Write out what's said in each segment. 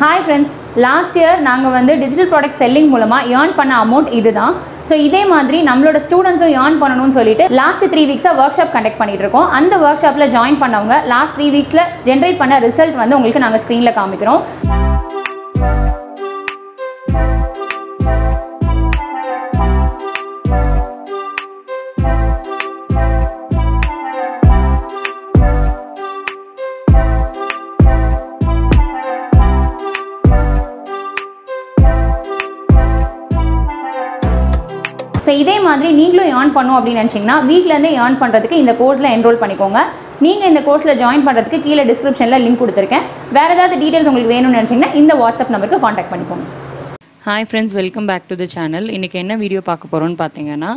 Hi friends last year நாங்கள் வந்து digital product selling மூலமாக ஏர்ன் பண்ண அமௌண்ட் இதுதான். ஸோ இதே மாதிரி நம்மளோட ஸ்டூடெண்ட்ஸும் ஏர்ன் பண்ணணும்னு சொல்லிட்டு லாஸ்ட் த்ரீ வீக்ஸாக ஒர்க் ஷாப் கண்டக்ட் பண்ணிட்டு இருக்கோம். அந்த ஒர்க் ஷாப்பில் ஜாயின் பண்ணவங்க லாஸ்ட் த்ரீ வீக்ஸில் ஜென்ரேட் பண்ண ரிசல்ட் வந்து உங்களுக்கு நாங்கள் ஸ்க்ரீனில் காமிக்கிறோம். ஸோ இதே மாதிரி நீங்களும் ஏர்ன் பண்ணும் அப்படின்னு நினச்சிங்கன்னா வீட்டிலேருந்தே ஏர்ன் பண்ணுறதுக்கு இந்த கோர்ஸில் என்ரோல் பண்ணிக்கோங்க. நீங்கள் இந்த கோர்ஸில் ஜாயின் பண்ணுறதுக்கு கீழே டிஸ்கிரிப்ஷனில் லிங்க் கொடுத்துருக்கேன். வேறு ஏதாவது டீட்டெயில்ஸ் உங்களுக்கு வேணும்னு நினச்சிங்கன்னா இந்த வாட்ஸ்அப் நம்பருக்கு காண்டாக்ட் பண்ணிக்கோங்க. Hi friends welcome back to the channel இன்றைக்கி என்ன வீடியோ பார்க்க போகிறோன்னு பார்த்தீங்கன்னா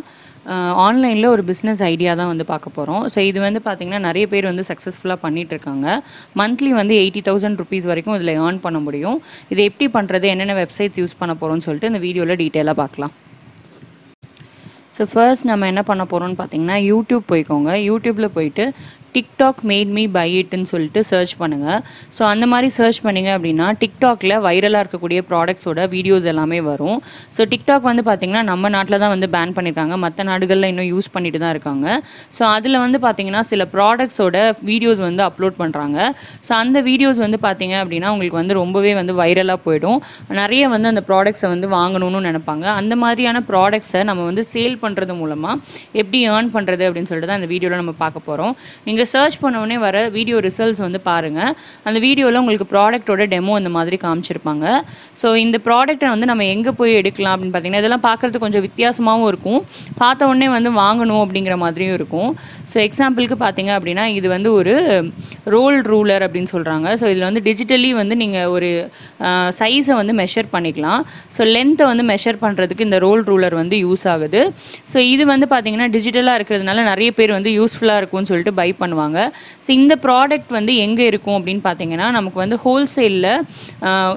ஆன்லைனில் ஒரு பிஸ்னஸ் ஐடியா தான் வந்து பார்க்க போகிறோம் ஸோ இது வந்து பார்த்திங்கன்னா நிறைய பேர் வந்து சக்ஸஸ்ஃபுல்லாக பண்ணிகிட்ருக்காங்க இருக்காங்க. மந்த்லி வந்து எயிட்டி தௌசண்ட் ருபீஸ் வரைக்கும் இதில் ஏர்ன் பண்ண முடியும். இது எப்படி பண்ணுறது என்னென்ன வெப்சைட்ஸ் யூஸ் பண்ண போகிறோம்னு சொல்லிட்டு இந்த வீடியோவில் டீட்டெயிலாக பார்க்கலாம். ஸோ ஃபர்ஸ்ட் நம்ம என்ன பண்ண போகிறோம்னு பார்த்தீங்கன்னா யூடியூப் போய்க்கோங்க. யூடியூப்பில் போயிட்டு டிக்டாக் மேட் மீ பை இட்னு சொல்லிட்டு சர்ச் பண்ணுங்கள் ஸோ அந்த மாதிரி சர்ச் பண்ணிங்க அப்படின்னா டிக்டாக்ல வைரலாக இருக்கக்கூடிய ப்ராடக்ட்ஸோட வீடியோஸ் எல்லாமே வரும். ஸோ டிக்டாக் வந்து பார்த்திங்கன்னா நம்ம நாட்டில் தான் வந்து பேன் பண்ணியிருக்காங்க மற்ற நாடுகளில் இன்னும் யூஸ் பண்ணிட்டு தான் இருக்காங்க. ஸோ அதில் வந்து பார்த்திங்கன்னா சில ப்ராடக்ட்ஸோட வீடியோஸ் வந்து அப்லோட் பண்ணுறாங்க ஸோ அந்த வீடியோஸ் வந்து பார்த்திங்க அப்படின்னா உங்களுக்கு வந்து ரொம்பவே வந்து வைரலாக போயிடும். நிறைய வந்து அந்த ப்ராடக்ட்ஸை வந்து வாங்கணும்னு நினைப்பாங்க. அந்த மாதிரியான ப்ராடக்ட்ஸை நம்ம வந்து சேல் பண்ணுறது மூலமாக எப்படி ஏர்ன் பண்ணுறது அப்படின்னு சொல்லிட்டு தான் அந்த வீடியோவில் நம்ம பார்க்க போகிறோம் நீங்கள் சர்ச் பண்ண வர வீடியோ ரிசல்ட்ஸ் வந்து பாருங்கள் அந்த வீடியோவில் உங்களுக்கு ப்ராடக்ட்டோட டெமோ இந்த மாதிரி காமிச்சிருப்பாங்க. ஸோ இந்த ப்ராடக்ட்டை வந்து நம்ம எங்கே போய் எடுக்கலாம் அப்படின்னு பார்த்தீங்கன்னா இதெல்லாம் பார்க்குறதுக்கு கொஞ்சம் வித்தியாசமாகவும் இருக்கும். பார்த்த உடனே வந்து வாங்கணும் அப்படிங்கிற மாதிரியும் இருக்கும். ஸோ எக்ஸாம்பிளுக்கு பார்த்தீங்க அப்படின்னா இது வந்து ஒரு ரோல் ரூலர் அப்படின்னு சொல்கிறாங்க ஸோ இதில் வந்து டிஜிட்டலி வந்து நீங்கள் ஒரு சைஸை வந்து மெஷர் பண்ணிக்கலாம். ஸோ லென்த்தை வந்து மெஷர் பண்ணுறதுக்கு இந்த ரோல் ரூலர் வந்து யூஸ் ஆகுது. ஸோ இது வந்து பார்த்தீங்கன்னா டிஜிட்டலாக இருக்கிறதுனால நிறைய பேர் வந்து யூஸ்ஃபுல்லாக இருக்கும்னு சொல்லிட்டு பை பண்ணுவாங்க. ஸோ இந்த ப்ராடக்ட் வந்து எங்கே இருக்கும் அப்படின்னு பார்த்தீங்கன்னா நமக்கு வந்து ஹோல்சேலில்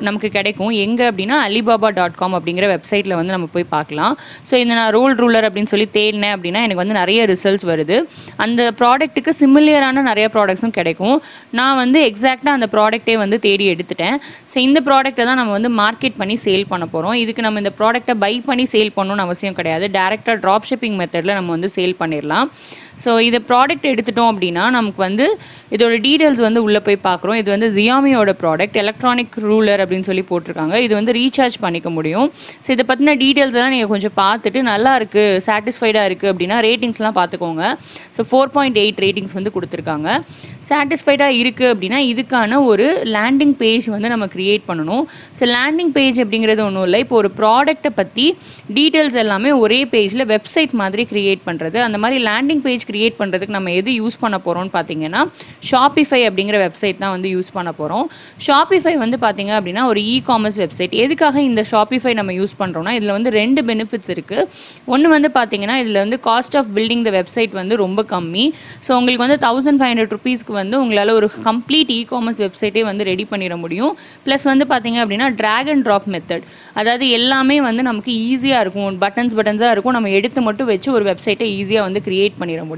நமக்கு கிடைக்கும். எங்கே அப்படின்னா அலிபாபா டாட் காம் அப்படிங்கிற வெப்சைட்டில் வந்து நம்ம போய் பார்க்கலாம். ஸோ இந்த நான் ரோல் ரூலர் அப்படின்னு சொல்லி தேடினேன் அப்படின்னா எனக்கு வந்து நிறைய ரிசல்ட்ஸ் வருது. அந்த ப்ராடக்ட்டுக்கு சிமிலியரான நிறைய ப்ராடக்ட்ஸும் கிடைக்கும். நான் வந்து எக்ஸாக்டாக அந்த ப்ராடக்ட்டே வந்து தேடி எடுத்துட்டேன். ஸோ இந்த ப்ராடக்ட்டை தான் நம்ம வந்து மார்க்கெட் பண்ணி சேல் பண்ண போகிறோம் இதுக்கு நம்ம இந்த ப்ராடக்ட்டை பை பண்ணி சேல் பண்ணணும்னு அவசியம் கிடையாது. டேரெக்டாக ட்ராப் ஷிப்பிங் மெத்தடில் நம்ம வந்து சேல் பண்ணிடலாம். ஸோ இதை ப்ராடக்ட் எடுத்துட்டோம் அப்படின்னா நமக்கு வந்து இதோட டீட்டெயில்ஸ் வந்து உள்ளே போய் பார்க்குறோம். இது வந்து ஜியாமியோட ப்ராடக்ட் எலக்ட்ரானிக் ரூலர் அப்படின்னு சொல்லி போட்டிருக்காங்க. இது வந்து ரீசார்ஜ் பண்ணிக்க முடியும். ஸோ இதை பற்றின டீட்டெயில்ஸ் எல்லாம் நீங்கள் கொஞ்சம் பார்த்துட்டு நல்லா இருக்குது சாட்டிஸ்ஃபைடாக இருக்குது அப்படின்னா ரேட்டிங்ஸ்லாம் பார்த்துக்கோங்க. So four point eight ratings வந்து கொடுத்துருக்காங்க. சாட்டிஸ்ஃபைடாக இருக்குது அப்படின்னா இதுக்கான ஒரு லேண்டிங் பேஜ் வந்து நம்ம க்ரியேட் பண்ணணும். ஸோ லேண்டிங் பேஜ் அப்படிங்கிறது ஒன்றும் இல்லை. இப்போ ஒரு ப்ராடக்ட்டை பற்றி டீட்டெயில்ஸ் எல்லாமே ஒரே பேஜில் வெப்சைட் மாதிரி க்ரியேட் பண்ணுறது அந்த மாதிரி லேண்டிங் பேஜ் க்ரியேட் பண்ணுறதுக்கு நம்ம எது யூஸ் பண்ண போகிறோம்னு பார்த்தீங்கன்னா ஷாப்பிஃபை அப்படிங்கிற வெப்சைட் தான் வந்து யூஸ் பண்ண போகிறோம் ஷாப்பிஃபை வந்து பார்த்தீங்க அப்படின்னா ஒரு இ காமர்ஸ் வெப்சைட் எதுக்காக இந்த ஷாப்பிஃபை நம்ம யூஸ் பண்ணுறோம்னா இதில் வந்து ரெண்டு பெனிஃபிட்ஸ் இருக்குது ஒன்று வந்து பார்த்தீங்கன்னா இதில் வந்து cost of building the website வந்து ரொம்ப கம்மி. ஸோ உங்களுக்கு வந்து தௌசண்ட் ஃபைவ் ஹண்ட்ரட் ருபீஸ்க்கு வந்து உங்களால் ஒரு கம்ப்ளீட் இ காமர்ஸ் வெப்சைட்டே வந்து ரெடி பண்ணிட முடியும். ப்ளஸ் வந்து பார்த்தீங்க அப்படின்னா ட்ராக் அண்ட் ட்ராப் மெத்தட் அதாவது எல்லாமே வந்து நமக்கு ஈஸியாக இருக்கும். பட்டன்ஸ் பட்டன்ஸாக இருக்கும். நம்ம எடுத்து மட்டும் வச்சு ஒரு வெப்சைட்டை ஈஸியாக வந்து க்ரியேட் பண்ணிட முடியும்.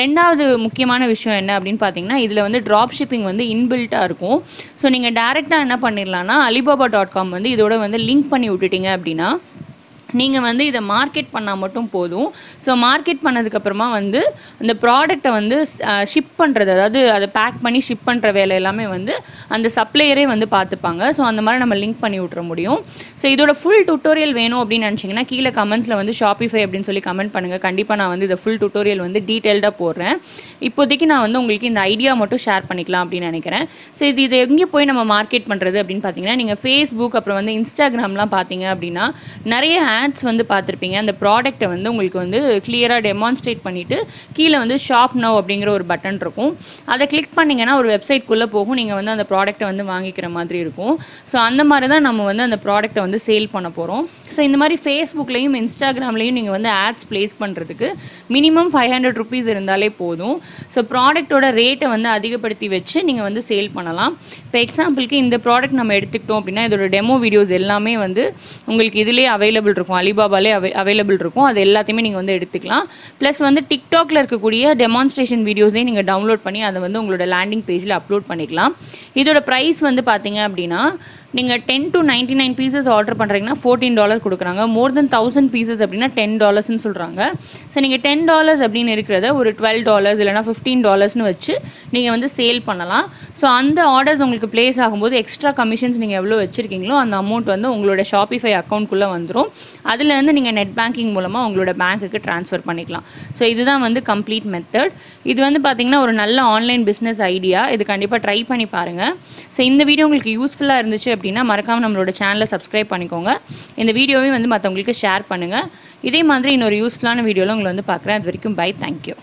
ரெண்டாவது முக்கியமான விஷயம் என்ன அப்படின்னு பார்த்தீங்கன்னா இதில் வந்து ட்ராப் ஷிப்பிங் வந்து இன்பில்ட்டாக இருக்கும். ஸோ நீங்கள் டேரெக்டாக என்ன பண்ணிடலாம்னா அலிபாபா டாட் காம் வந்து இதோட வந்து லிங்க் பண்ணி விட்டுட்டீங்க அப்படின்னா நீங்கள் வந்து இதை மார்க்கெட் பண்ணால் மட்டும் போதும். ஸோ மார்க்கெட் பண்ணதுக்கப்புறமா வந்து அந்த ப்ராடக்டை வந்து ஷிப் பண்ணுறது அதாவது அதை பேக் பண்ணி ஷிப் பண்ணுற வேலை எல்லாமே வந்து அந்த சப்ளையரே வந்து பார்த்துப்பாங்க. ஸோ அந்த மாதிரி நம்ம லிங்க் பண்ணி விட்ற முடியும். ஸோ இதோட ஃபுல் டுட்டோரியல் வேணும் அப்படின்னு நினச்சிங்கன்னா கீழே கமெண்ட்ஸில் வந்து ஷாப்பிஃபை அப்படின்னு சொல்லி கமெண்ட் பண்ணுங்கள் கண்டிப்பாக நான் வந்து இதை ஃபுல் டுட்டோரியல் வந்து டீட்டெயில்டாக போடுறேன். இப்போதைக்கு நான் வந்து உங்களுக்கு இந்த ஐடியா மட்டும் ஷேர் பண்ணிக்கலாம் அப்படின்னு நினைக்கிறேன். ஸோ இது இதை எங்கே போய் நம்ம மார்க்கெட் பண்ணுறது அப்படின்னு பார்த்தீங்கன்னா நீங்கள் ஃபேஸ்புக் அப்புறம் வந்து இன்ஸ்டாகிராம்லாம் பார்த்தீங்க அப்படின்னா நிறைய ஆட்ஸ் வந்து பார்த்துருப்பீங்க. அந்த ப்ராடக்ட்டை வந்து உங்களுக்கு வந்து கிளியராக டெமான்ஸ்ட்ரேட் பண்ணிவிட்டு கீழே வந்து ஷாப் நவ் அப்படிங்கிற ஒரு பட்டன் இருக்கும். அதை கிளிக் பண்ணிங்கன்னா ஒரு வெப்சைட்குள்ளே போகும். நீங்கள் வந்து அந்த ப்ராடக்ட்டை வந்து வாங்கிக்கிற மாதிரி இருக்கும். ஸோ அந்த மாதிரி தான் நம்ம வந்து அந்த ப்ராடக்ட்டை வந்து சேல் பண்ண போகிறோம் ஸோ இந்த மாதிரி ஃபேஸ்புக்லேயும் இன்ஸ்டாகிராம்லேயும் நீங்கள் வந்து ஆட்ஸ் ப்ளேஸ் பண்ணுறதுக்கு மினிமம் ஃபைவ் ஹண்ட்ரட் ருபீஸ் இருந்தாலே போதும். ஸோ ப்ராடக்ட்டோட ரேட்டை வந்து அதிகப்படுத்தி வச்சு நீங்கள் வந்து சேல் பண்ணலாம். இப்போ எக்ஸாம்பிளுக்கு இந்த ப்ராடக்ட் நம்ம எடுத்துக்கிட்டோம் அப்படின்னா இதோட டெமோ வீடியோஸ் எல்லாமே வந்து உங்களுக்கு இதிலே அவைலபிள் இருக்கும். இருக்கும். அலிபாபாலே அவை அவைலபிள் இருக்கும். அது எல்லாத்தையுமே நீங்கள் வந்து எடுத்துக்கலாம். ப்ளஸ் வந்து டிக்டாக்ல இருக்கக்கூடிய டெமான்ஸ்ட்ரேஷன் வீடியோஸையும் நீங்கள் டவுன்லோட் பண்ணி அதை வந்து உங்களோட லேண்டிங் பேஜில் அப்லோட் பண்ணிக்கலாம். இதோட ப்ரைஸ் வந்து பார்த்தீங்க அப்படின்னா நீங்கள் ten to ninety nine pieces order பண்ணுறீங்கன்னா ஃபோர்டீன் டாலர் கொடுக்குறாங்க. மோர் தென் தௌசண்ட் பீசஸ் அப்படின்னா டென் டாலர்ஸ்னு சொல்கிறாங்க ஸோ நீங்கள் டென் டாலர்ஸ் அப்படின்னு இருக்கிறத ஒரு டுவெல் டாலர்ஸ் இல்லைனா ஃபிஃப்டீன் டாலர்ஸ்னு வச்சு நீங்கள் வந்து சேல் பண்ணலாம். ஸோ அந்த ஆர்டர்ஸ் உங்களுக்கு ப்ளேஸ் ஆகும்போது எக்ஸ்ட்ரா கமிஷன்ஸ் நீங்கள் எவ்வளோ வச்சுருக்கீங்களோ அந்த அமௌண்ட் வந்து உங்களோட ஷாப்பிஃபை அக்கௌண்ட்குள்ளே வந்துடும் அதுலேருந்து நீங்கள் நெட் பேங்கிங் மூலமாக உங்களோட பேங்க்குக்கு ட்ரான்ஸ்ஃபர் பண்ணிக்கலாம். ஸோ இதுதான் வந்து கம்ப்ளீட் மெத்தட் இது வந்து பார்த்திங்கன்னா ஒரு நல்ல ஆன்லைன் பிஸ்னஸ் ஐடியா இது கண்டிப்பாக ட்ரை பண்ணி பாருங்கள் ஸோ இந்த வீடியோ உங்களுக்கு யூஸ்ஃபுல்லாக இருந்துச்சு அப்படின்னா மறக்காமல் நம்மளோட சேனலை சப்ஸ்கிரைப் பண்ணிக்கோங்க. இந்த வீடியோவையும் வந்து மற்றவங்களுக்கு ஷேர் பண்ணுங்கள் இதே மாதிரி இன்னொரு யூஸ்ஃபுல்லான வீடியோவில் உங்களை வந்து பார்க்குறேன். அது வரைக்கும் பை தேங்க்யூ